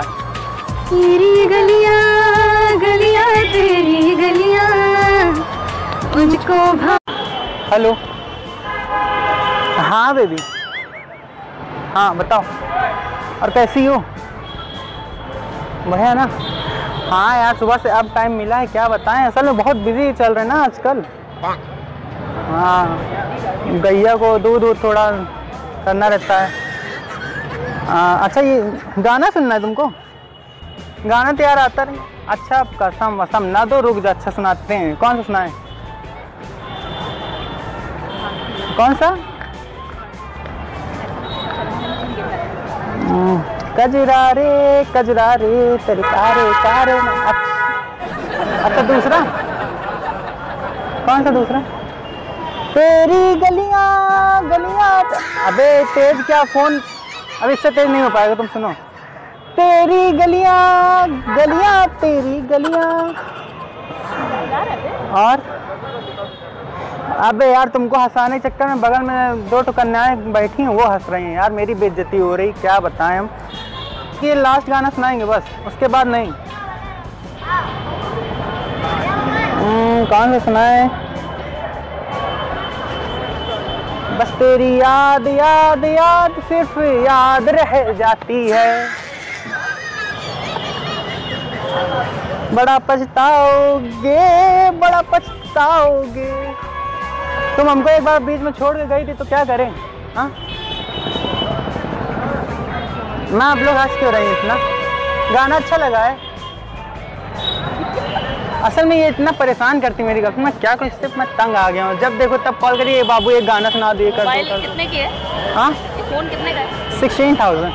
तेरी गलियाँ गलियाँ तेरी गलियाँ मुझको हेलो हाँ बेबी हाँ बताओ। और कैसी हो? बढ़िया ना? हाँ यार सुबह से अब टाइम मिला है क्या बताएँ? असल में बहुत बिज़ी चल रहे हैं ना आजकल। हाँ। गैया को दूध दूध थोड़ा करना रहता है। आ, अच्छा ये गाना सुनना है तुमको? गाना तो यार आता नहीं। अच्छा कसम वसम ना दो रुक जा अच्छा सुनाते हैं। कौन सा सुनाए? कौन सा? हम्म, कजरा रे कजरा रे तेरे कारे में। अच्छा अच्छा दूसरा? कौन सा दूसरा? तेरी गलियाँ गलियाँ अबे तेज क्या फ़ोन अब इससे तेज नहीं हो पाएगा तुम सुनो। तेरी गलियाँ गलियाँ तेरी गलियाँ। और? अबे यार तुमको हंसाने के चक्कर में बगल में दो तो कन्याएँ बैठी हैं वो हंस रही हैं। यार मेरी बेइज्जती हो रही क्या बताएँ हम? ये लास्ट गाना सुनाएँगे बस उसके बाद नहीं। हम्म, कौन सा सुनाए? बस तेरी याद याद याद सिर्फ़ याद रह जाती है। बड़ा पछताओगे बड़ा पछताओगे। तुम हमको एक बार बीच में छोड़ के गई थी तो क्या करें हाँ? मैं आप लोग हंस क्यों रही इतना? गाना अच्छा लगा है। असल में ये इतना परेशान करती मेरी गर्लफ्रेंड मैं क्या कुछ इससे मैं तंग आ गया हूँ। जब देखो तब कॉल करिए बाबू एक गाना सुना दिए कर दो कर दो। कितने की है? हाँ? फ़ोन कितने का सिक्सटीन थाउज़ेंड।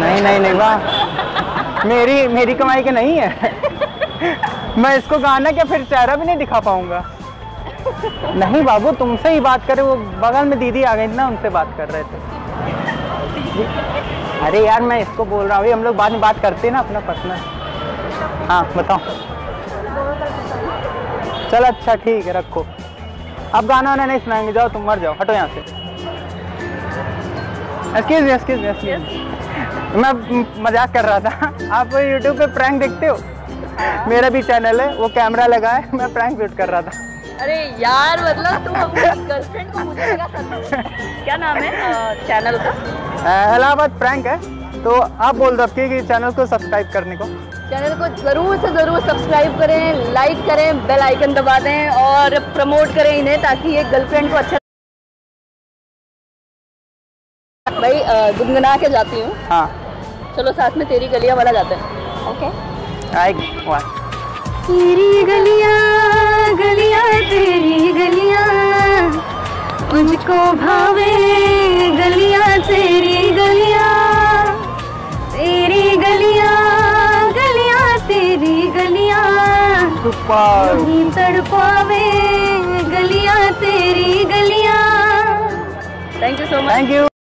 नहीं नहीं नहीं वाह। मेरी मेरी कमाई के नहीं है। मैं इसको गाना क्या फिर चेहरा भी नहीं दिखा पाऊँगा? नहीं बाबू तुमसे ही बात करे वो बगल में दीदी आ गई ना उनसे बात कर रहे थे। अरे यार मैं इसको बोल रहा हूँ। हम लोग बाद में बात करते हैं ना अपना पर्सनल हाँ बताओ। चल अच्छा ठीक है रखो। अब गाना वाना नहीं सुनाएँगे जाओ तुम मर जाओ हटो यहाँ से। Excuse me excuse me excuse मैं मज़ाक कर रहा था। आप यूट्यूब पे प्रैंक देखते हो? मेरा भी चैनल है वो कैमरा लगा है मैं प्रैंक शूट कर रहा था। अरे यार मतलब तुम अपनी गर्लफ्रेंड को मुझे लगा क्या नाम है? चैनल का? इलाहाबाद प्रैंक है तो आप बोल दो आपके कि चैनल को सब्सक्राइब करने को। चैनल को ज़रूर से ज़रूर सब्सक्राइब करें लाइक करें बेल आइकन दबा दें और प्रमोट करें इन्हें ताकि ये गर्लफ्रेंड को अच्छा भाई गुनगुना के जाती हूँ। हाँ। चलो साथ में तेरी गलियाँ वाला जाते हैं। ओके तेरी गलियाँ गलियाँ तेरी गलियाँ। मुझको भावे गलियाँ तेरी नहीं तड़पावे गलियाँ तेरी गलियाँ। Thank you so much thank you